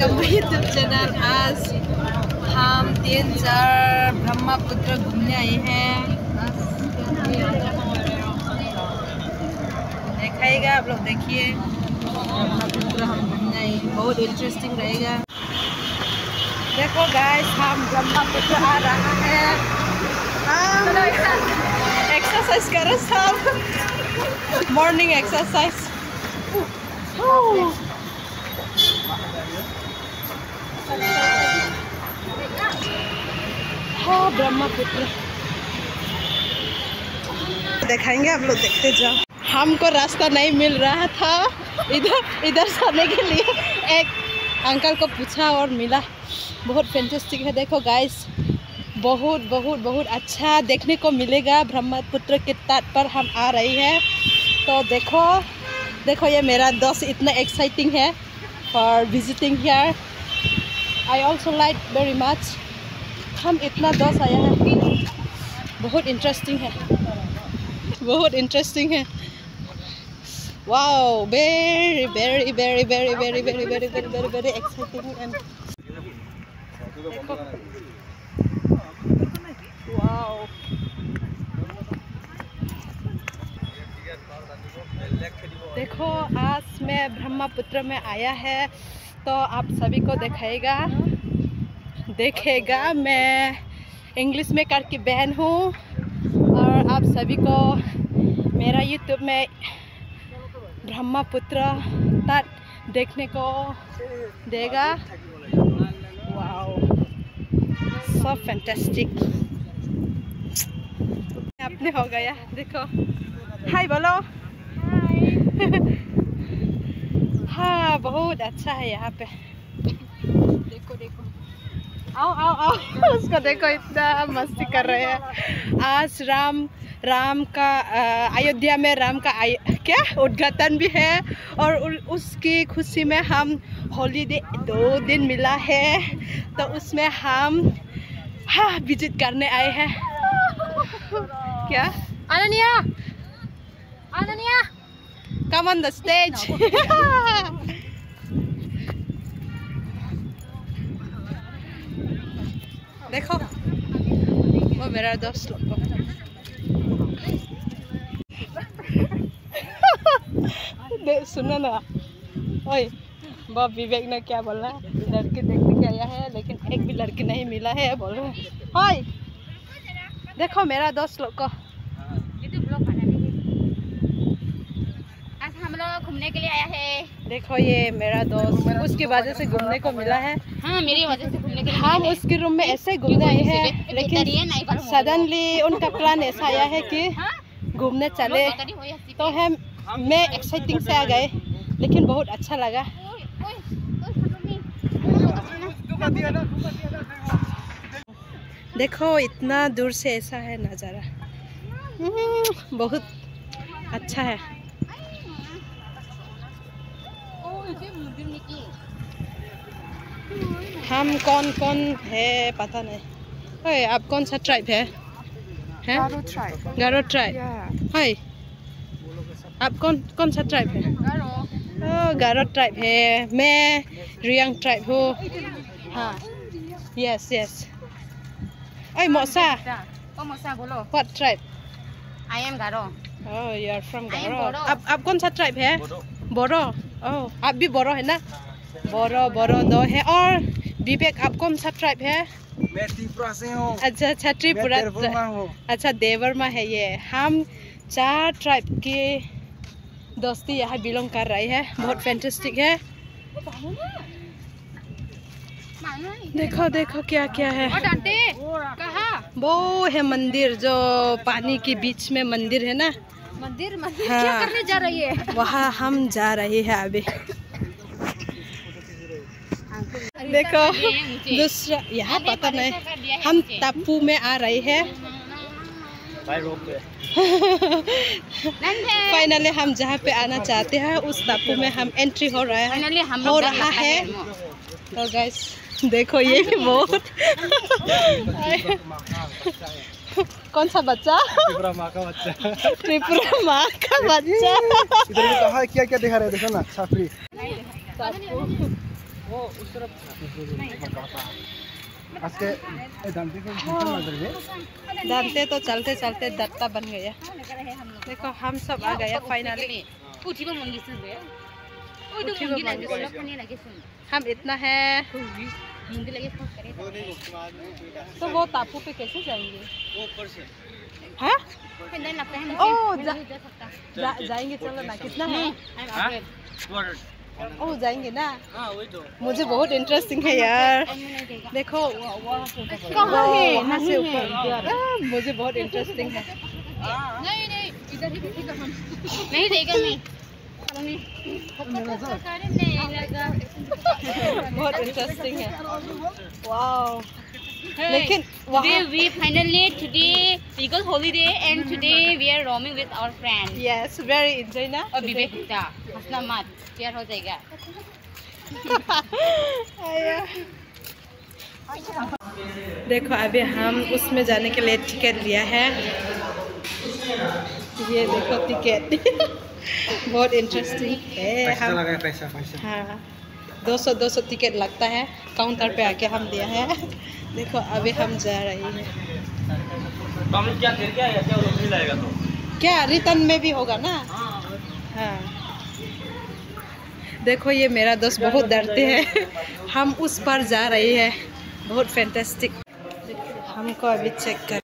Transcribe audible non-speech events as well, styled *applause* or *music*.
YouTube channel आज हम तीन चार ब्रह्मपुत्र घूमने आए हैं। दिखाएगा, आप लोग देखिए। ब्रह्मपुत्र हम घूमने आए बहुत इंटरेस्टिंग रहेगा। देखो गाइस हम ब्रह्मपुत्र आ रहा है। हम एक्सरसाइज करो सब मॉर्निंग एक्सरसाइज हाँ ब्रह्मपुत्र। दिखाएँगे आप लोग, देखते जाओ। हमको रास्ता नहीं मिल रहा था। इधर इधर आने के लिए एक अंकल को पूछा और मिला। बहुत फैंटेस्टिक है। देखो गाइस बहुत बहुत बहुत अच्छा देखने को मिलेगा ब्रह्मपुत्र के तट पर हम आ रही है। तो देखो देखो ये मेरा दोस्त इतना एक्साइटिंग है for visiting here I also like very much हम इतना दस आया है बहुत इंटरेस्टिंग है बहुत इंटरेस्टिंग है wow very very very very very very very very very very exciting and wow देखो, आज मैं ब्रह्मपुत्र में आया है तो आप सभी को दिखाएगा, देखेगा मैं इंग्लिश में करके बहन हूँ, और आप सभी को मेरा यूट्यूब में ब्रह्मपुत्र तट देखने को देगा। वाओ सो फैंटास्टिक अपने हो गया, देखो। हाय बोलो। *laughs* हाँ बहुत अच्छा है यहाँ पे। देखो देखो। आओ आओ आओ। *laughs* उसको देखो इतना मस्ती कर रहे हैं। आज राम राम का अयोध्या में राम का आय, क्या? उद्घाटन भी है और उ- उसकी खुशी में हम हॉलीडे दो दिन मिला है। तो उसमें हम हाँ विज़िट करने आए हैं। *laughs* क्या? Ananya! Ananya come on the stage देखो। वो मेरा दोस्त लोग को। *laughs* दे, सुनो ना। ओए, बाप विवेक ने क्या बोला? लड़के देखने के आया है, लेकिन एक भी लड़की नहीं मिला है, बोल रहे हैं। ओए, देखो मेरा दोस्त लोग को यूट्यूब ब्लॉग बना लीजिए आज हम लोग घूमने के लिए आया है। देखो ये मेरा दोस्त उसकी वजह से घूमने को मिला है। हाँ मेरी वजह से घूमने के लिए हम उसके रूम में ऐसे ही घूमने आए हैं लेकिन सडनली उनका प्लान ऐसा आया है कि घूमने चले। तो हम मैं एक्साइटिंग से आ गए लेकिन बहुत अच्छा लगा। देखो इतना दूर से ऐसा है नज़ारा। हम्म, बहुत अच्छा है। हम कौन कौन है पता नहीं। ओए आप कौन सा ट्राइब है? हैं? गारो ट्राइब हाय आप कौन कौन सा ट्राइब है? ओ गारो ट्राइब है। मैं रियांग ट्राइब हूँ। हाँ। यस यस ओए मोसा। बोलो। What tribe I am Garo. Oh you are from I am Garo. Bodo. आप आप कौन सा ट्राइब है? बोरो। ओह आप भी बोरो है ना? बोरो बोरो दो है। और विवेक आप कौन सा ट्राइब है? मैं त्रिपुरा से हूँ। अच्छा अच्छा त्रिपुरा त्रिपुरा अच्छा। देवरमा है। ये। हम चार ट्राइब के दोस्ती यहाँ बिलोंग कर रही है। बहुत फैंटेस्टिक है। देखो देखो क्या क्या है। वो है मंदिर जो पानी के बीच में मंदिर है ना? मंदिर मंदिर हाँ। क्या करने जा रही है? वहाँ हम जा रहे हैं अभी। देखो दूसरा यहाँ पता नहीं। हम टापू में आ रहे हैं। फाइनली हम जहाँ पे आना चाहते हैं उस टापू में हम एंट्री हो रहा है। हम हो रहा है। तो गाइस देखो ये भी बहुत *laughs* *laughs* *laughs* कौन सा बच्चा? त्रिपुरा माँ का बच्चा। त्रिपुरा माँ का *laughs* बच्चा। इधर भी कहा क्या क्या दिखा रहे देखो ना छापरी वो हाँ। दांते तो चलते चलते दत्ता बन गया। देखो हम सब आ गया फाइनली हम इतना है। मुझे लगे फ़ोन तो वो टापू पे कैसे जाएँगे? ऊपर से। है? लगता है ओ जा, जाएँगे चलो ना कितना है? ओ जाएँगे ना? मुझे बहुत इंटरेस्टिंग है यार। देखो कहाँ है? से ऊपर। हाँ, मुझे बहुत इंटरेस्टिंग है। नहीं नहीं इधर ही नहीं देगा नहीं। बहुत इंटरेस्टिंग है। वाओ Hey, लेकिन today वहाँ we finally today we go holiday and today we are roaming with our friend. Yes very enjoy ना। और विवेक गुप्ता हंसना मत तैयार हो जाएगा। आया। देखो अभी हम उसमें जाने के लिए टिकट लिया है। ये देखो टिकट बहुत इंटरेस्टिंग है पैसा लगा पैसा पैसा। हाँ। दो सौ दो सौ टिकट लगता है। काउंटर पे आके हम दिया है। देखो अभी हम जा रहे हैं। तो हम लोग क्या देर क्या है? क्या नहीं लगेगा तो? क्या? रिटर्न में भी होगा ना? हाँ। देखो ये मेरा दोस्त बहुत डरते हैं। हम उस पर जा रहे है। बहुत फैंटेस्टिक हमको अभी चेक कर